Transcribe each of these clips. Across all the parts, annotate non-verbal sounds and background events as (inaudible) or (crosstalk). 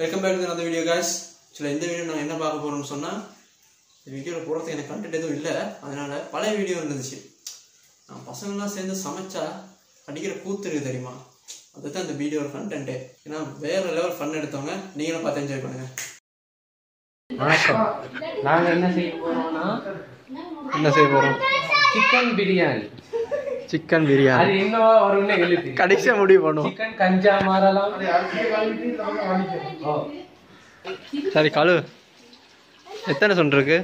Welcome back to அந்த video guys ஆக்சுவலாக இந்த வீடியோ நான் என்ன பார்க்க போறோம்னு சொன்னால் இந்த வீடியோவில் போகிறதுக்கு எனக்கு கண்டென்ட் எதுவும் இல்லை. அதனால பழைய வீடியோ இருந்துச்சு. நான் பசங்களாம் சேர்ந்து சமைச்சா அடிக்கிற கூத்து இருக்கு தெரியுமா? அதுதான் இந்த வீடியோட கண்டென்ட்டே ஏன்னா வேற லெவல் ஃபன் எடுத்தவங்க நீங்களும் பார்த்து என்ஜாய் பண்ணுங்க. வணக்கம். நாங்க என்ன செய்ய போறோம்னா என்ன செய்ய போகிறோம் சிக்கன் பிரியாணி சிக்கன் பிரியாணி அது என்னவா வரும்னு எழுதி கடைசியாக முடிவு பண்ணுவோம். சிக்கன் கஞ்சா மாறலாம் சரி கழு. எத்தனை சொன் இருக்கு?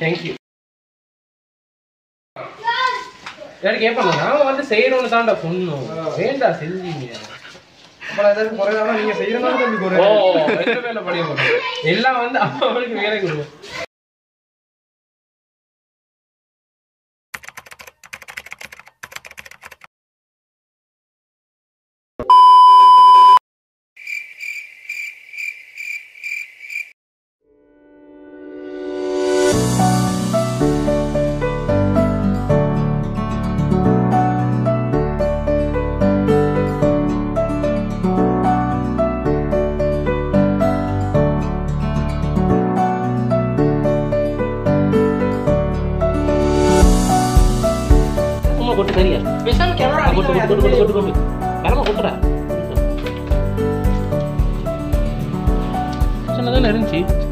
தேங்க்யூ எனக்கு கேட்பாங்க நாம வந்து செய்யணும்னு தான்டா சொன்னோம். வேண்டா செஞ்சீங்க. படிக்க மாட்டோம் எல்லாம் வந்து அவங்களுக்கு வேலை கொடுக்கும் சின்னதானே இருந்துச்சு.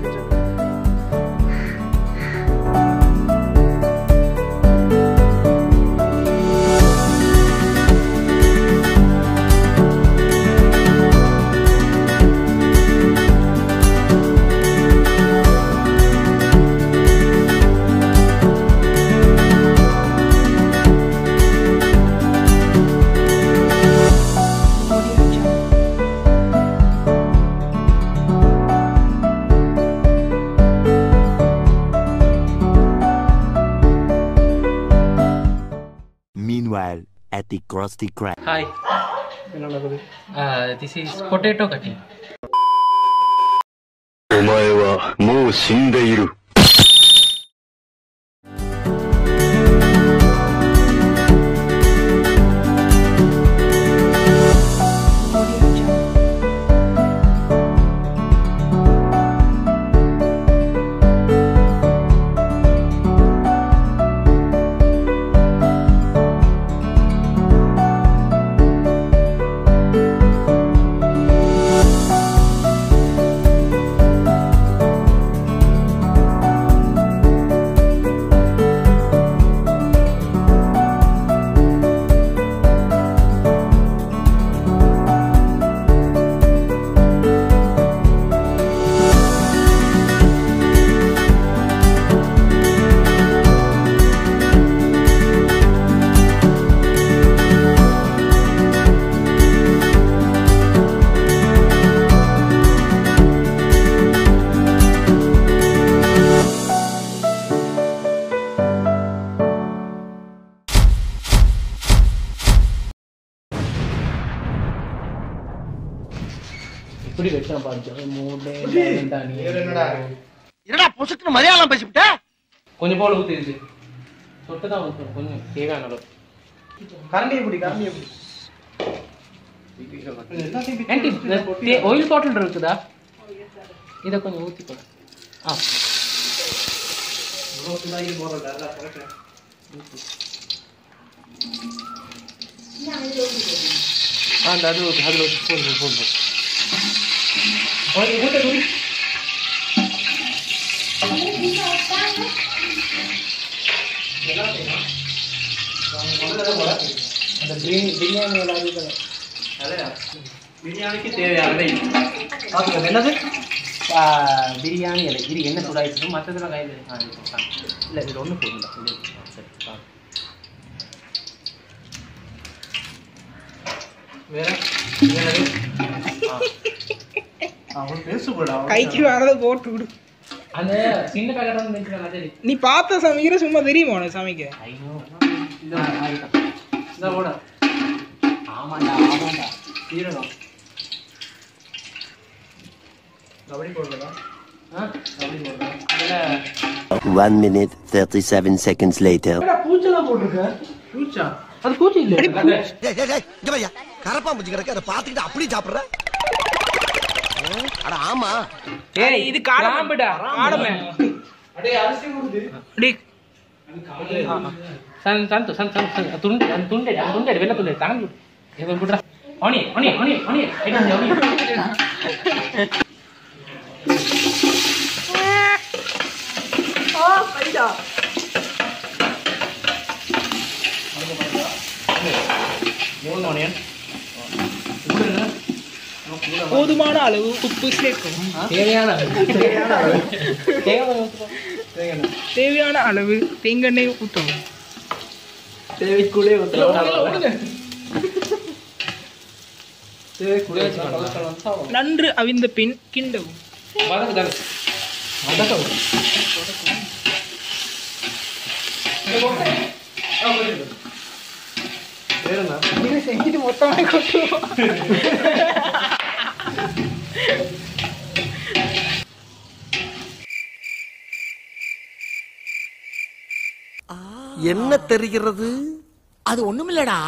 Meanwhile, at the Krusty Krab. Hi. Uh, this is potato cutting. இப்படி மூடே என்னடா? பொசுக்குன்னு மலையாளம் பேசிவிட்ட? கொஞ்சம் போல ஊத்தி இருக்கு. சொட்டு தான் ஊற்றணும் கொஞ்சம் தேவையான அளவு கரண்டி எப்படி கரண்டி எப்படி ஆயில் பாட்டில் இருக்குதா? இதை கொஞ்சம் ஊற்றி போடு. ஆ. ஆ அந்த அது ஊத்து, அதுல ஊத்து, போடு. உனக்கு ஊத்த துணி அந்த பிரியாணி பிரியாணிக்கு தேவையானவை பார்த்துக்கோங்க என்னது பிரியாணி இலை இது என்ன சூடாயிடுச்சு மற்றதெல்லாம் கையில். இல்லை இது ஒன்று ஆ, சரி. வேற பேசுபடா கைக்கு வரத போட்டு விடு. அந்த சின்ன பேக்கெட் நீ பார்த்த சமைக்கிற சும்மா தெரியுமா உனக்கு சமைக்க? ஐயோ. இந்த இந்த ஓட ஆமாண்டா ஆமாண்டா. சீரகம். கபடி போடுறதா One minute, 37 seconds later. பூச்செல்லாம் போட்டிருக்க? பூச்சா? அது பூச்சி இல்லை டேய், டேய், டேய், இங்க வாய்யா. கரப்பாம்பூச்சி கிடக்கு அதை பார்த்துக்கிட்டு அப்படியே சாப்பிடுற. அட ஆமா. ஏய் இது காடம்படா காடமே அடே அரிசி கொடுத்து டேய் சன் சந்து சன் சன் சன். துண்டு அந்த துண்டு அந்த துண்டு வெள்ள துண்டு. தாங்க இவன் குடுறா. ஆனி ஆனி ஆனி ஆனி என்ன ஆனி மூணு ஆனியன் போதுமான அளவு உப்பு சேர்க்கவும் தேவையான தேவையான அளவு. தேங்காய் ஊற்றவும் தேவைக்குள்ளே நன்று அவிந்த பின் கிண்டவும். மொத்தமாக கொட்டுவோம். (laughs) என்ன தெரிகிறது? அது ஒண்ணுமில்லடா.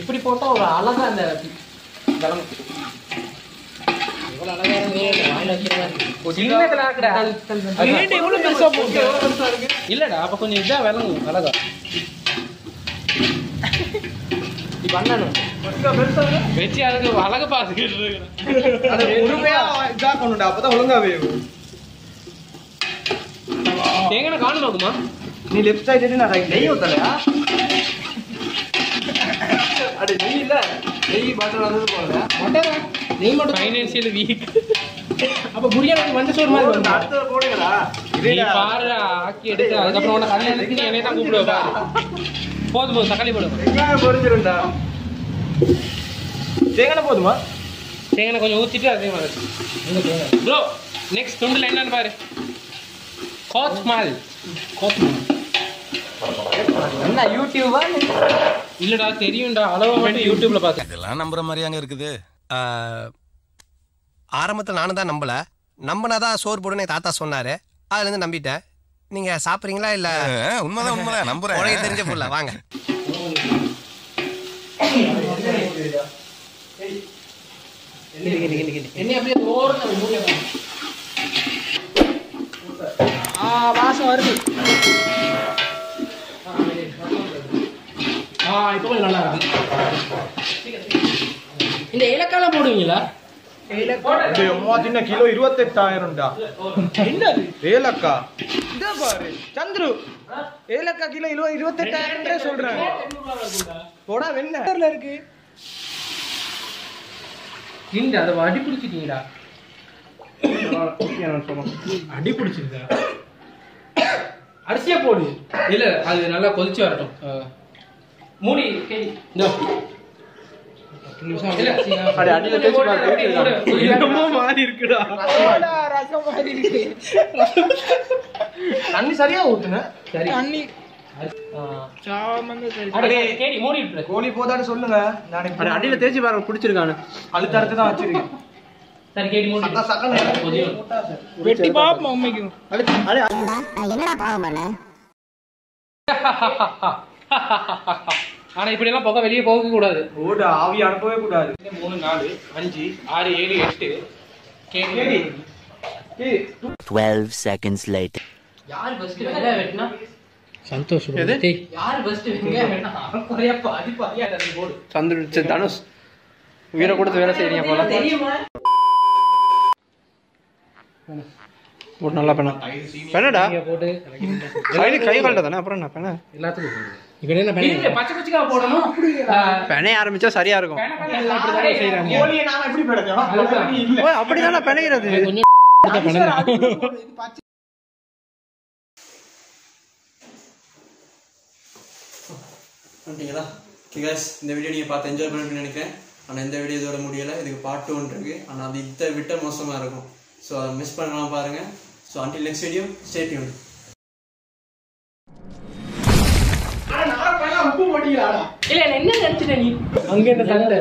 இப்படி போட்டா ஒரு அழகா அந்த போட்டு? இல்லடா அப்ப கொஞ்சம் இதா விளங்கும். அழகா. பண்ணணும் வச்சு அதுக்கு அழகா பாத்துக்கிட்டு இருக்கிறேன். உண்மையா இதாக்கணும்டா அப்பதான் ஒழுங்கா வேகும் தேங்காய் காணும் நோக்குமா நீ லெஃப்ட் சைடு நான் ரைட் நெய் ஊத்தலையா? அட நெய் இல்ல. நெய் பட்டர் வந்தது போல. நீ மட்டும் ஃபைனான்சியல் வீக். அப்ப புரியாத மஞ்சள் சோறு மாதிரி வரும்? அடுத்தது போடுங்கடா. நீ பாரு ஆக்கி எடுத்து அதுக்கப்புறம் உன கல்யாணத்துக்கு நீ என்னை தான் கூப்பிடுவ பாரு. போதும் போதும் தக்காளி போடு வெங்காயம் பொரிஞ்சிரும்டா தேங்காய் போதுமா? தேங்காய் கொஞ்சம் ஊத்திட்டு அதே மாதிரி. ப்ரோ நெக்ஸ்ட் துண்டுல என்னன்னு பாரு. கோத் மால் கோத் மால் என்ன யூடியூபா இல்லடா தெரியும்டா அளவு மட்டும் யூடியூப்ல பார்த்தேன் இதெல்லாம் நம்புற மாதிரியாங்க இருக்குது ஆரம்பத்தில் நானும் தான் நம்பல நம்பினாதான் சோறு போடுன்னு என் தாத்தா சொன்னாரு அதுல இருந்து நம்பிட்டேன் நீங்க சாப்பிடுறீங்களா இல்ல உண்மைதான் உண்மைதான் நம்புறேன் உனக்கு தெரிஞ்ச புள்ள வாங்க என்ன அப்படியே வாசம் வருது. ஆ இப்போ கொஞ்சம் நல்லா இருக்கு. இந்த இலக்காலம் போடுவீங்களா? மூவாத்தின கிலோ இருபத்தெட்டாயிரம்டா. என்னது? ஏலக்கா இதா பாரு சந்துரு. ஏலக்கா கிலோ இருபது இருபத்தெட்டாயிரம் சொல்றேன் போடா வெண்ண இருக்கு. இந்த அதை அடி பிடிச்சிட்டீங்கடா அடி பிடிச்சிருக்கா அரிசியா போடு. இல்ல அது நல்லா கொதிச்சு வரட்டும். மூடி கேடி. இந்த. தண்ணி சரியா ஊத்துன? சரி. தண்ணி. கோழி போதான்னு சொல்லுங்க. நான் அடியில தேய்ச்சி பாருங்க பிடிச்சிருக்கானு அழுத்த அழுத்து தான் வச்சிருக்கேன். வெட்டி பாப்போம் (laughs) ஆனா இப்படி எல்லாம் புகை வெளியே போக கூடாது. ஓட ஆவி அனுப்பவே கூடாது. மூணு நாலு அஞ்சு ஆறு ஏழு எட்டு. கேடி 12 seconds later. யார் ஃபர்ஸ்ட் வெங்காயம் வெட்டினா? சந்தோஷ் யார் ஃபர்ஸ்ட் வெங்காயம் வெட்டினா? அவன் குறையா பாதி பாதியா அதை போடு. சந்துரு தனுஷ். உயிரை கொடுத்து வேலை செய்றீங்க போல. தெரியுமா? ஒரு நல்லா பெண்ணா பெண்ணடா போட்டு கை கை கழட்ட தானே அப்புறம் என்ன? பெண்ண எல்லாத்துக்கும் ஆரம்பிச்சா சரியா இருக்கும். அப்படிதானே பெணைகிறது. பண்ணிட்டீங்களா இந்த வீடியோ நீங்கள் பார்த்து என்ஜாய் பண்ணுன்னு நினைக்கிறேன். ஆனால் இந்த வீடியோ இதோட முடியலை. இதுக்கு பார்ட் டூ இருக்கு. ஆனால் அது இதை விட்ட மோசமாக இருக்கும். ஸோ அதை மிஸ் பண்ணலாம் பாருங்கள் so until next video stay tuned இல்ல இல்ல, என்ன நினைச்சிட்ட நீ? அங்க இந்த சண்டை